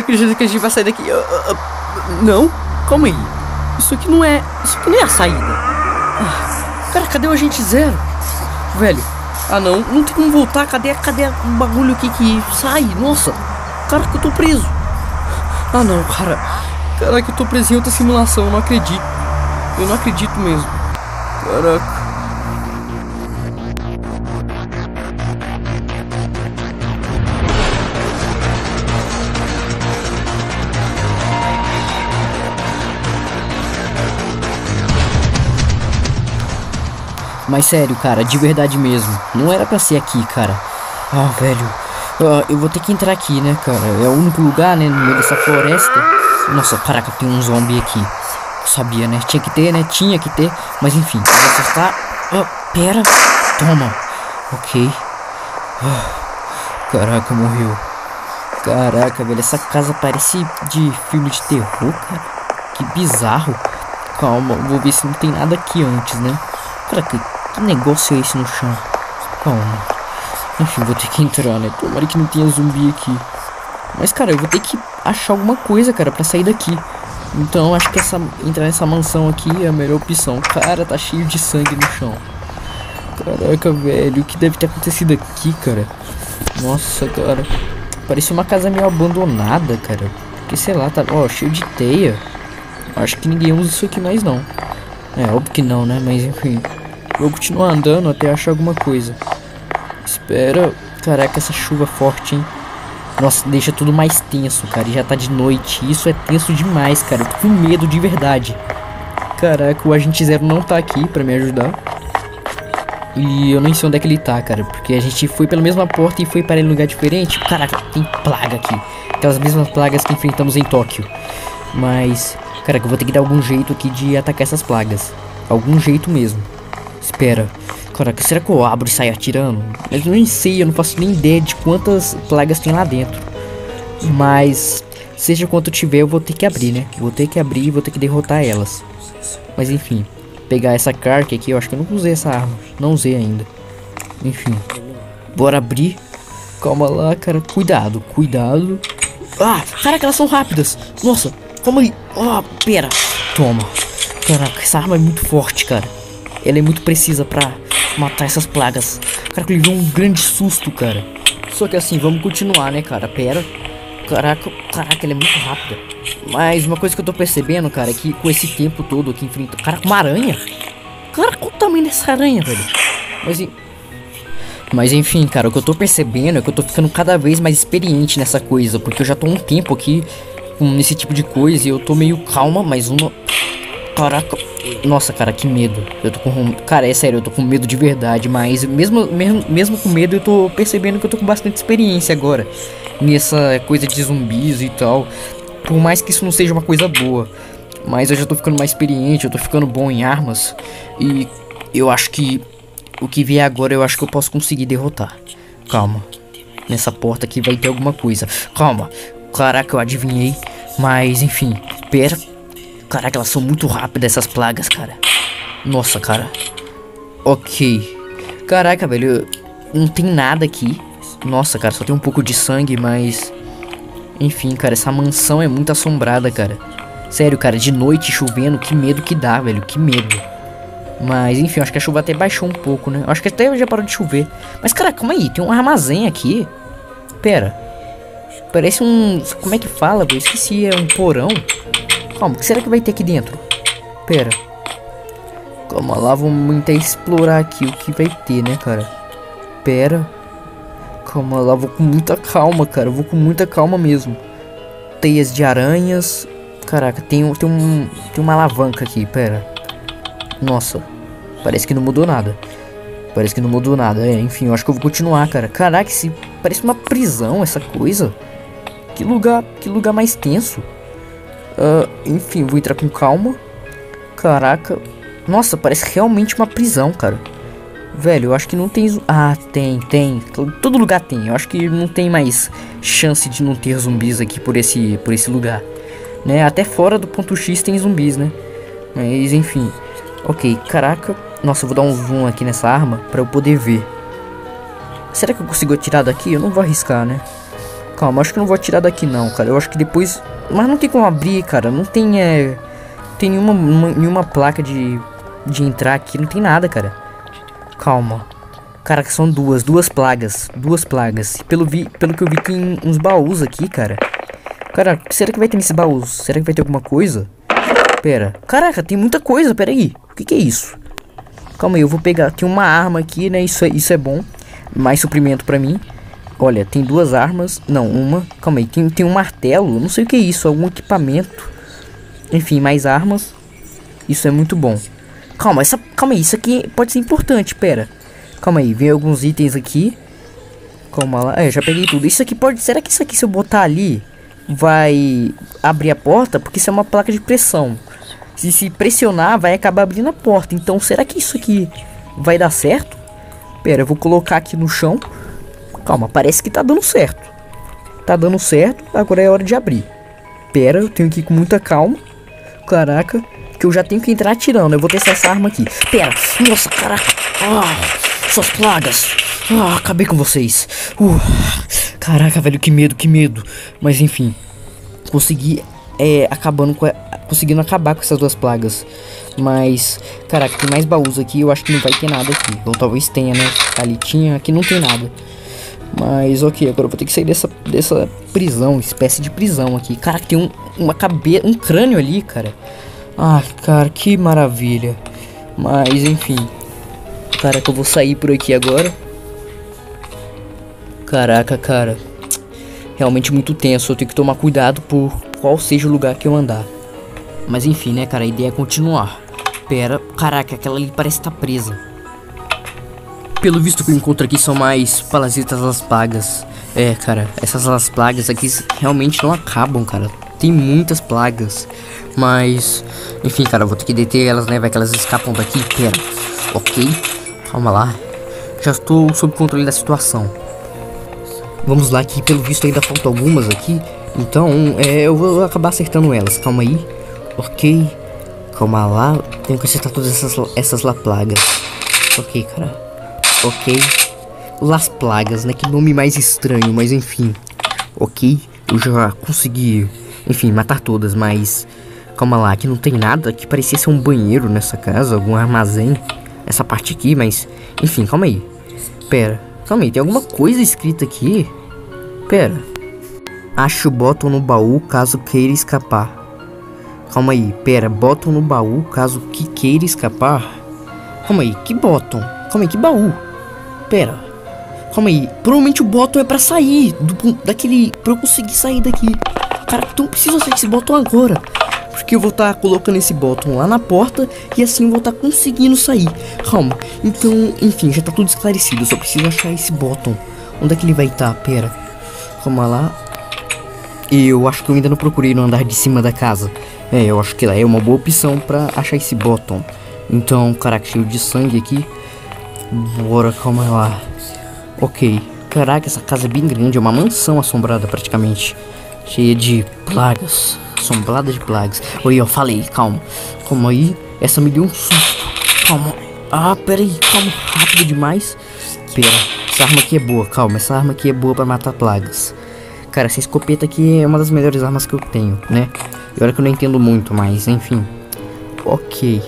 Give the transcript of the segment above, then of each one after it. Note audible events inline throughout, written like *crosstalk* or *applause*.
acredito que a gente vai sair daqui. Ah, ah, ah, não, calma aí. Isso aqui não é. Isso aqui não é a saída. Cara, cadê o agente zero? Velho, ah não, não tem como voltar. Cadê, cadê o bagulho aqui que sai? Nossa, cara, que eu tô preso. Ah não, cara. Caraca, eu tô preso em outra simulação, eu não acredito. Eu não acredito mesmo. Caraca. Mas sério, cara, de verdade mesmo. Não era pra ser aqui, cara. Ah, velho. Ah, eu vou ter que entrar aqui, né, cara? É o único lugar, né, no meio dessa floresta. Nossa, caraca, tem um zombie aqui. Eu sabia, né? Tinha que ter, né? Tinha que ter. Mas enfim, você está... Ah, pera. Toma. Ok. Ah, caraca, morreu. Caraca, velho, essa casa parece de filme de terror, cara. Que bizarro. Calma, vou ver se não tem nada aqui antes, né? Caraca, que negócio é esse no chão? Calma. Enfim, vou ter que entrar, né? Tomara que não tenha zumbi aqui. Mas, cara, eu vou ter que achar alguma coisa, cara, pra sair daqui. Então, acho que essa entrar nessa mansão aqui é a melhor opção. Cara, tá cheio de sangue no chão. Caraca, velho, o que deve ter acontecido aqui, cara? Nossa, cara. Parece uma casa meio abandonada, cara. Porque, sei lá, tá, ó, cheio de teia. Acho que ninguém usa isso aqui mais, não. É, óbvio que não, né? Mas, enfim. Vou continuar andando até achar alguma coisa. Espera. Caraca, essa chuva forte, hein? Nossa, deixa tudo mais tenso, cara. E já tá de noite. Isso é tenso demais, cara. Eu tô com medo de verdade. Caraca, o agente zero não tá aqui pra me ajudar. E eu nem sei onde é que ele tá, cara. Porque a gente foi pela mesma porta e foi para um lugar diferente. Caraca, tem plaga aqui. Aquelas mesmas plagas que enfrentamos em Tóquio. Mas, caraca, eu vou ter que dar algum jeito aqui de atacar essas plagas. Algum jeito mesmo. Espera. Caraca, será que eu abro e saio atirando? Mas eu nem sei, eu não faço nem ideia de quantas plagas tem lá dentro. Mas, seja quanto tiver, eu vou ter que abrir, né? Vou ter que abrir e vou ter que derrotar elas. Mas enfim, pegar essa carca aqui, eu acho que eu não usei essa arma. Não usei ainda. Enfim, bora abrir. Calma lá, cara. Cuidado, cuidado. Ah, caraca, elas são rápidas. Nossa, calma aí. Ah, pera. Toma. Caraca, essa arma é muito forte, cara. Ela é muito precisa pra matar essas plagas. Cara, que levou um grande susto, cara. Só que assim, vamos continuar, né, cara? Pera. Caraca, caraca, ela é muito rápida. Mas uma coisa que eu tô percebendo, cara, é que com esse tempo todo aqui enfrenta. Caraca, uma aranha? Cara, qual o tamanho dessa aranha, velho? Mas, mas enfim, cara, o que eu tô percebendo é que eu tô ficando cada vez mais experiente nessa coisa. Porque eu já tô um tempo aqui com esse tipo de coisa e eu tô meio calma, mas uma. Caraca, nossa, cara, que medo. Eu tô com. Cara, é sério, eu tô com medo de verdade. Mas mesmo, mesmo, mesmo com medo, eu tô percebendo que eu tô com bastante experiência agora. Nessa coisa de zumbis e tal. Por mais que isso não seja uma coisa boa. Mas eu já tô ficando mais experiente, eu tô ficando bom em armas. E eu acho que. O que vier agora eu acho que eu posso conseguir derrotar. Calma. Nessa porta aqui vai ter alguma coisa. Calma. Caraca, eu adivinhei. Mas enfim. Pera. Caraca, elas são muito rápidas essas plagas, cara. Nossa, cara. Ok. Caraca, velho. Não tem nada aqui. Nossa, cara, só tem um pouco de sangue, mas... Enfim, cara, essa mansão é muito assombrada, cara. Sério, cara, de noite chovendo, que medo que dá, velho. Que medo. Mas, enfim, acho que a chuva até baixou um pouco, né? Acho que até já parou de chover. Mas, cara, calma aí. Tem um armazém aqui. Pera. Parece um... Como é que fala, velho? Esqueci. É um porão. Calma, o que será que vai ter aqui dentro? Pera. Calma lá, vamos tentar explorar aqui o que vai ter, né, cara? Pera. Calma lá, vou com muita calma, cara. Vou com muita calma mesmo. Teias de aranhas. Caraca, tem, tem, um, tem uma alavanca aqui, pera. Nossa, parece que não mudou nada. Parece que não mudou nada. É, enfim, eu acho que eu vou continuar, cara. Caraca, esse, parece uma prisão essa coisa. Que lugar, que lugar mais tenso. Uh, enfim, vou entrar com calma. Caraca. Nossa, parece realmente uma prisão, cara. Velho, eu acho que não tem... Ah, tem, tem. Todo lugar tem. Eu acho que não tem mais chance de não ter zumbis aqui por esse, por esse lugar. Né? Até fora do ponto X tem zumbis, né? Mas, enfim. Ok, caraca. Nossa, eu vou dar um zoom aqui nessa arma pra eu poder ver. Será que eu consigo atirar daqui? Eu não vou arriscar, né? Calma, acho que não vou atirar daqui não, cara. Eu acho que depois... Mas não tem como abrir, cara. Não tem, é... Tem nenhuma, uma, nenhuma placa de, de entrar aqui. Não tem nada, cara. Calma. Cara, que são duas. Duas plagas. Duas plagas. Pelo, vi, pelo que eu vi, tem uns baús aqui, cara. Cara, será que vai ter nesses baús? Será que vai ter alguma coisa? Pera. Caraca, tem muita coisa. Pera aí. O que, que é isso? Calma aí, eu vou pegar. Tem uma arma aqui, né? Isso é, isso é bom. Mais suprimento pra mim. Olha, tem duas armas. Não, uma. Calma aí, tem, tem um martelo. Não sei o que é isso. Algum equipamento. Enfim, mais armas. Isso é muito bom. Calma, essa, calma aí, isso aqui pode ser importante, pera. Calma aí, vem alguns itens aqui. Calma lá. É, já peguei tudo. Isso aqui pode. Será que isso aqui, se eu botar ali, vai abrir a porta? Porque isso é uma placa de pressão. Se se pressionar, vai acabar abrindo a porta. Então, será que isso aqui vai dar certo? Pera, eu vou colocar aqui no chão. Calma, parece que tá dando certo. Tá dando certo, agora é hora de abrir. Pera, eu tenho que ir com muita calma. Caraca, que eu já tenho que entrar atirando. Eu vou testar essa arma aqui. Pera, nossa, caraca. Ah, suas plagas. Ah, acabei com vocês. Uh, caraca, velho, que medo, que medo. Mas enfim, consegui é, acabando com a, conseguindo acabar com essas duas plagas. Mas, caraca, tem mais baús aqui. Eu acho que não vai ter nada aqui. Ou talvez tenha, né? Ali tinha, aqui não tem nada. Mas, ok, agora eu vou ter que sair dessa, dessa prisão, espécie de prisão aqui. Caraca, tem um, uma cabeça, um crânio ali, cara. Ah, cara, que maravilha. Mas, enfim. Caraca, eu vou sair por aqui agora. Caraca, cara. Realmente muito tenso. Eu tenho que tomar cuidado por qual seja o lugar que eu andar. Mas enfim, né, cara, a ideia é continuar. Pera, caraca, aquela ali parece estar tá presa. Pelo visto que eu encontro aqui são mais palazitas las plagas. É, cara, essas las plagas aqui realmente não acabam, cara. Tem muitas plagas. Mas, enfim, cara, vou ter que deter elas, né? Vai que elas escapam daqui. Pera, ok. Calma lá. Já estou sob controle da situação. Vamos lá, que pelo visto ainda faltam algumas aqui. Então, é, eu vou acabar acertando elas. Calma aí. Ok. Calma lá. Tenho que acertar todas essas, essas. Ok, cara. Ok. Las Plagas, né? Que nome mais estranho, mas enfim. Ok. Eu já consegui, enfim, matar todas, mas... Calma lá, aqui não tem nada. Aqui parecia ser um banheiro nessa casa, algum armazém. Essa parte aqui, mas... Enfim, calma aí. Pera. Calma aí, tem alguma coisa escrita aqui? Pera. Acho o botão no baú caso queira escapar. Calma aí, pera, botão no baú caso que queira escapar? Calma aí, que botão? Calma aí, que baú? Pera. Calma aí, provavelmente o botão é pra sair do, daquele... Pra eu conseguir sair daqui. Cara, então preciso acessar esse botão agora. Porque eu vou estar tá colocando esse botão lá na porta e assim eu vou estar tá conseguindo sair. Calma, então, enfim, já tá tudo esclarecido. Eu só preciso achar esse botão. Onde é que ele vai estar? Tá? Pera. Calma lá. Eu acho que eu ainda não procurei no andar de cima da casa. É, eu acho que lá é uma boa opção pra achar esse bottom. Então, caraca, cheio de sangue aqui. Bora, calma lá. Ok. Caraca, essa casa é bem grande, é uma mansão assombrada praticamente. Cheia de plagas. Assombrada de plagas. Oi, eu falei, calma. Calma aí. Essa me deu um susto. Calma. Ah, pera aí, calma. Rápido demais. Pera. Essa arma aqui é boa, calma. Essa arma aqui é boa pra matar plagas. Cara, essa escopeta aqui é uma das melhores armas que eu tenho, né? E olha que eu não entendo muito, mas enfim. Ok.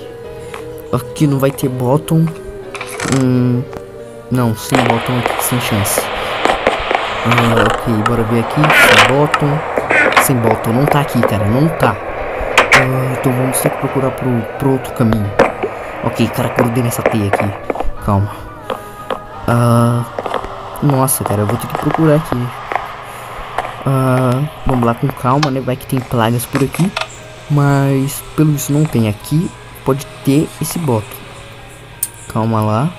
Aqui não vai ter bottom. Hum, não, sem bottom aqui, sem chance. Ah, ok, bora ver aqui. Sem bottom. Sem bottom, não tá aqui, cara, não tá. Ah, então vamos ter que procurar pro, pro outro caminho. Ok, cara, grudei nessa teia aqui. Calma. Ah, nossa, cara, eu vou ter que procurar aqui. Uh, vamos lá com calma, né? Vai que tem plagas por aqui. Mas pelo visto não tem aqui. Pode ter esse bottom. Calma lá.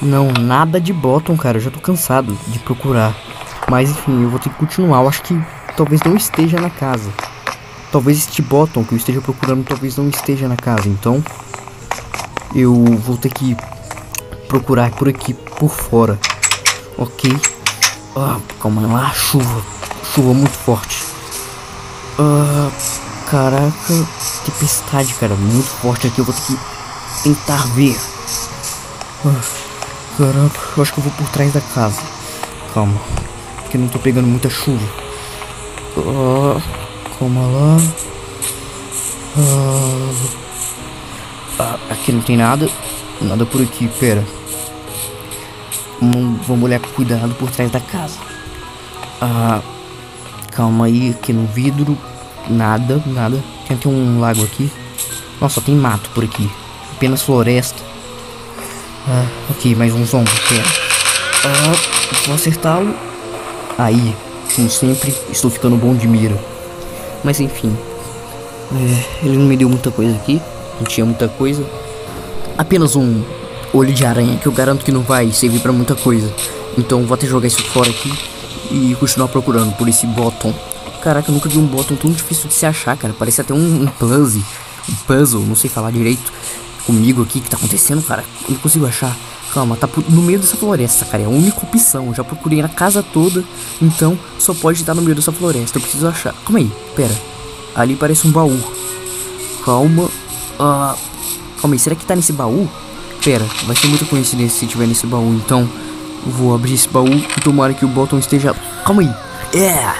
Não, nada de bottom, cara. Eu já tô cansado de procurar. Mas enfim, eu vou ter que continuar. Eu acho que talvez não esteja na casa. Talvez este bottom que eu esteja procurando talvez não esteja na casa. Então eu vou ter que procurar por aqui, por fora. Ok. Ah, calma lá, chuva chuva muito forte. Uh, caraca, tempestade, cara, muito forte aqui. Eu vou ter que tentar ver. Uh, caraca, eu acho que eu vou por trás da casa. Calma. que não tô pegando muita chuva. Ah, calma lá. Ah, ah, aqui não tem nada. Nada por aqui, pera. Vamos, vamos olhar com cuidado por trás da casa. Ah, calma aí, aqui no vidro. Nada, nada. Tem até um lago aqui. Nossa, tem mato por aqui. Apenas floresta. Ah, ok, mais um zombi, pera. Ah, vou acertá-lo. Aí, como sempre, estou ficando bom de mira. Mas enfim. É, ele não me deu muita coisa aqui. Não tinha muita coisa. Apenas um olho de aranha que eu garanto que não vai servir para muita coisa. Então vou até jogar isso fora aqui e continuar procurando por esse bottom. Caraca, eu nunca vi um bottom tão difícil de se achar, cara. Parece até um, um puzzle. Um puzzle, não sei falar direito comigo aqui. O que tá acontecendo, cara? Eu não consigo achar. Calma, tá no meio dessa floresta, cara. É a única opção. Eu já procurei na casa toda. Então, só pode estar no meio dessa floresta. Eu preciso achar. Calma aí, pera. Ali parece um baú. Calma. Ah, calma aí, será que tá nesse baú? Pera, vai ser muita coincidência se tiver nesse baú. Então, vou abrir esse baú e tomara que o bottom esteja. Calma aí. É!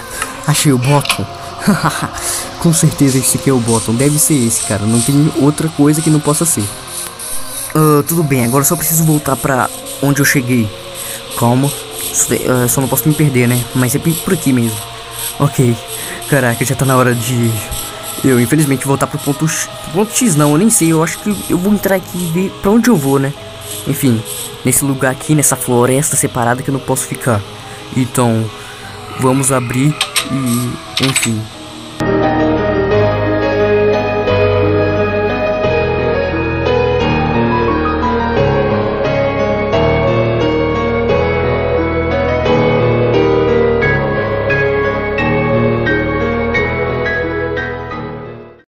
Achei o bottom. *laughs* Com certeza esse aqui é o bottom. Deve ser esse, cara. Não tem outra coisa que não possa ser. Uh, tudo bem, agora só preciso voltar pra onde eu cheguei. Calma. Uh, só não posso me perder, né? Mas é por aqui mesmo. Ok. Caraca, já tá na hora de eu, infelizmente, voltar pro ponto X. Ponto X não, eu nem sei. Eu acho que eu vou entrar aqui e ver pra onde eu vou, né? Enfim, nesse lugar aqui, nessa floresta separada que eu não posso ficar. Então, vamos abrir e. Enfim.